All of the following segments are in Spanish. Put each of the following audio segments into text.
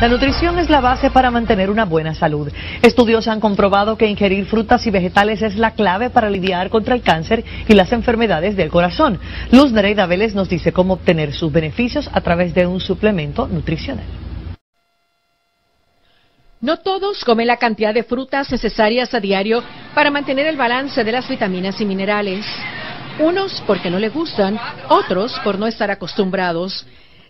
La nutrición es la base para mantener una buena salud. Estudios han comprobado que ingerir frutas y vegetales es la clave para lidiar contra el cáncer y las enfermedades del corazón. Luz Nereida Vélez nos dice cómo obtener sus beneficios a través de un suplemento nutricional. No todos comen la cantidad de frutas necesarias a diario para mantener el balance de las vitaminas y minerales. Unos porque no les gustan, otros por no estar acostumbrados.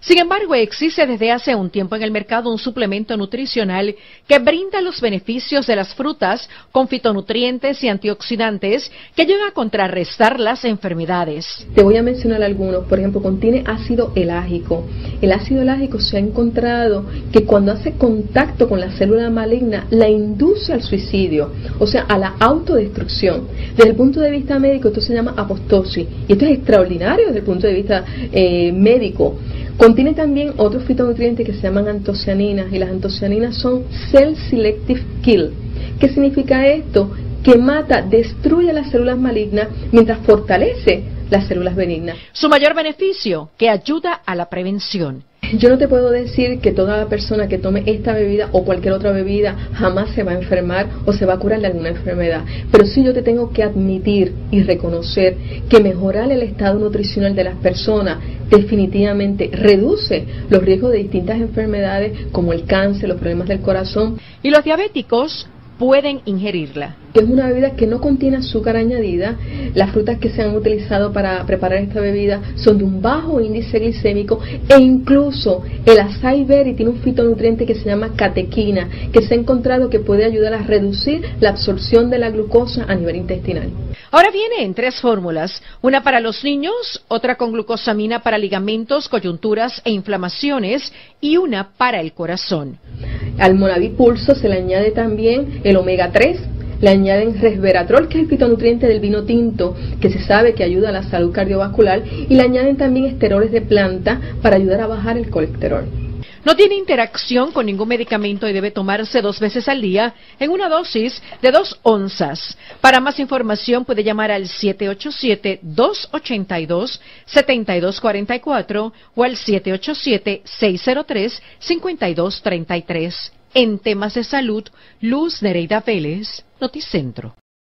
Sin embargo, existe desde hace un tiempo en el mercado un suplemento nutricional que brinda los beneficios de las frutas con fitonutrientes y antioxidantes que ayudan a contrarrestar las enfermedades. Te voy a mencionar algunos. Por ejemplo, contiene ácido elágico. El ácido elágico se ha encontrado que cuando hace contacto con la célula maligna la induce al suicidio, o sea, a la autodestrucción. Desde el punto de vista médico, esto se llama apostosis. Y esto es extraordinario desde el punto de vista eh, médico. Contiene también otros fitonutrientes que se llaman antocianinas y las antocianinas son Cell Selective Kill. ¿Qué significa esto? Que mata, destruye las células malignas mientras fortalece las células benignas. Su mayor beneficio, que ayuda a la prevención. Yo no te puedo decir que toda persona que tome esta bebida o cualquier otra bebida jamás se va a enfermar o se va a curar de alguna enfermedad, pero sí yo te tengo que admitir y reconocer que mejorar el estado nutricional de las personas definitivamente reduce los riesgos de distintas enfermedades como el cáncer, los problemas del corazón. Y los diabéticos pueden ingerirla. Es una bebida que no contiene azúcar añadida. Las frutas que se han utilizado para preparar esta bebida son de un bajo índice glicémico e incluso el açaí berry tiene un fitonutriente que se llama catequina, que se ha encontrado que puede ayudar a reducir la absorción de la glucosa a nivel intestinal. Ahora viene en tres fórmulas, una para los niños, otra con glucosamina para ligamentos, coyunturas e inflamaciones y una para el corazón. Al Monavi Pulso se le añade también el omega 3, le añaden resveratrol, que es el fitonutriente del vino tinto, que se sabe que ayuda a la salud cardiovascular, y le añaden también esteroles de planta para ayudar a bajar el colesterol. No tiene interacción con ningún medicamento y debe tomarse dos veces al día en una dosis de dos onzas. Para más información puede llamar al 787-282-7244 o al 787-603-5233. En temas de salud, Luz Nereida Vélez, Noticentro.